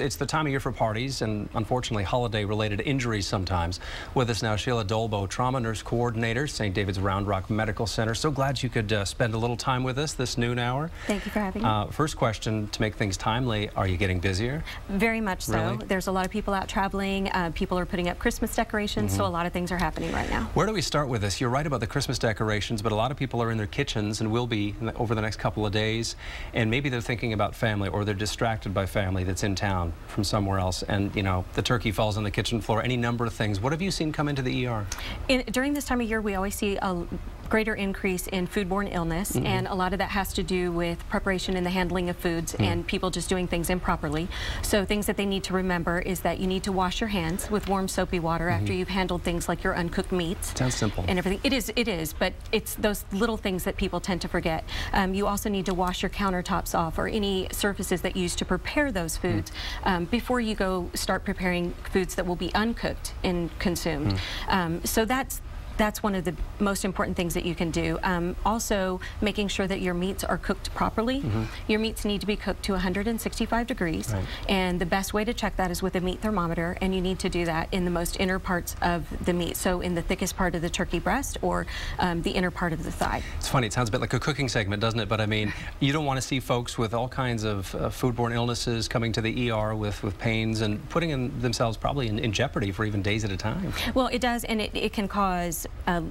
It's the time of year for parties and unfortunately holiday-related injuries sometimes. With us now, Sheila Dolbow, Trauma Nurse Coordinator, St. David's Round Rock Medical Center. So glad you could uh, spend a little time with us this noon hour. Thank you for having me. Uh, first question, to make things timely, are you getting busier? Very much so. Really? There's a lot of people out traveling. Uh, people are putting up Christmas decorations, mm -hmm. so a lot of things are happening right now. Where do we start with this? You're right about the Christmas decorations, but a lot of people are in their kitchens and will be over the next couple of days, and maybe they're thinking about family or they're distracted by family that's in town from somewhere else and you know the turkey falls on the kitchen floor any number of things. What have you seen come into the ER in, during this time of year we always see a greater increase in foodborne illness mm -hmm. and a lot of that has to do with preparation and the handling of foods mm. and people just doing things improperly so things that they need to remember is that you need to wash your hands with warm soapy water mm -hmm. after you've handled things like your uncooked meats sounds simple and everything it is it is but it's those little things that people tend to forget um, you also need to wash your countertops off or any surfaces that you use to prepare those mm. foods um, before you go start preparing foods that will be uncooked and consumed. Mm. Um, so that's that's one of the most important things that you can do. Um, also, making sure that your meats are cooked properly. Mm -hmm. Your meats need to be cooked to 165 degrees, right. and the best way to check that is with a meat thermometer, and you need to do that in the most inner parts of the meat, so in the thickest part of the turkey breast or um, the inner part of the thigh. It's funny, it sounds a bit like a cooking segment, doesn't it? But I mean, you don't want to see folks with all kinds of uh, foodborne illnesses coming to the ER with, with pains and putting in themselves probably in, in jeopardy for even days at a time. Well, it does, and it, it can cause uh,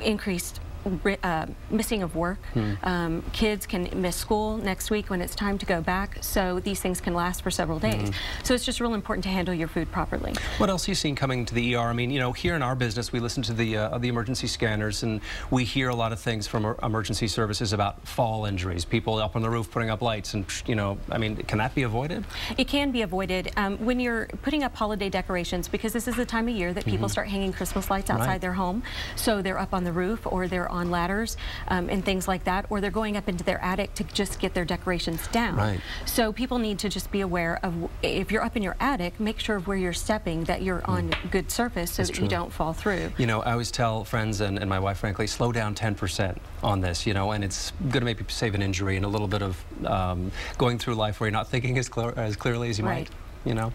increased uh, missing of work. Hmm. Um, kids can miss school next week when it's time to go back, so these things can last for several days. Hmm. So it's just real important to handle your food properly. What else have you seen coming to the ER? I mean, you know, here in our business, we listen to the uh, the emergency scanners, and we hear a lot of things from emergency services about fall injuries, people up on the roof putting up lights, and you know, I mean, can that be avoided? It can be avoided um, when you're putting up holiday decorations, because this is the time of year that people mm -hmm. start hanging Christmas lights outside right. their home. So they're up on the roof or they're on ladders um, and things like that, or they're going up into their attic to just get their decorations down. Right. So people need to just be aware of, if you're up in your attic, make sure of where you're stepping that you're mm. on good surface so That's that true. you don't fall through. You know, I always tell friends and, and my wife, frankly, slow down 10% on this, you know, and it's going to maybe save an injury and a little bit of um, going through life where you're not thinking as, clear, as clearly as you right. might you know.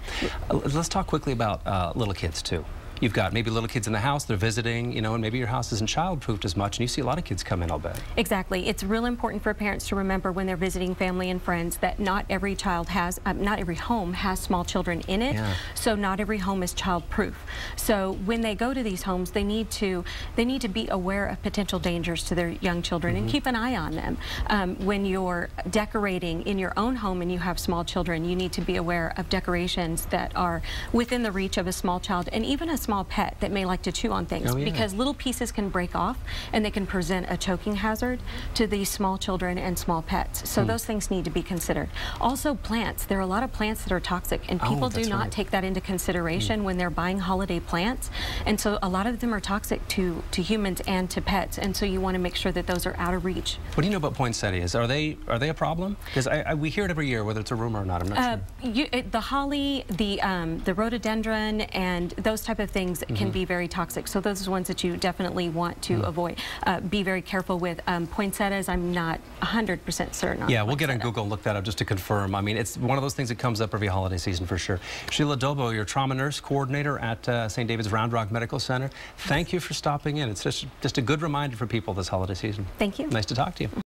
Uh, let's talk quickly about uh, little kids too. You've got maybe little kids in the house, they're visiting, you know, and maybe your house isn't child-proofed as much, and you see a lot of kids come in, I'll bet. Exactly. It's real important for parents to remember when they're visiting family and friends that not every child has, um, not every home has small children in it, yeah. so not every home is child-proof. So when they go to these homes, they need to they need to be aware of potential dangers to their young children mm -hmm. and mm-hmm. keep an eye on them. Um, when you're decorating in your own home and you have small children, you need to be aware of decorations that are within the reach of a small child and even a small small pet that may like to chew on things oh, yeah. because little pieces can break off and they can present a choking hazard to these small children and small pets. So mm. those things need to be considered. Also plants. There are a lot of plants that are toxic and oh, people oh, do not right. take that into consideration mm. when they're buying holiday plants. And so a lot of them are toxic to, to humans and to pets. And so you want to make sure that those are out of reach. What do you know about poinsettias? Are they are they a problem? Because we hear it every year, whether it's a rumor or not. I'm not uh, sure. You, it, the holly, the um, the rhododendron, and those type of things things mm -hmm. can mm-hmm. be very toxic. So those are ones that you definitely want to mm. avoid. Uh, be very careful with um, poinsettias. I'm not 100% certain Yeah, we'll get on Google and look that up just to confirm. I mean, it's one of those things that comes up every holiday season for sure. Sheila Dolbow, your trauma nurse coordinator at uh, St. David's Round Rock Medical Center. Thank you for stopping in. It's just, just a good reminder for people this holiday season. Thank you. Nice to talk to you.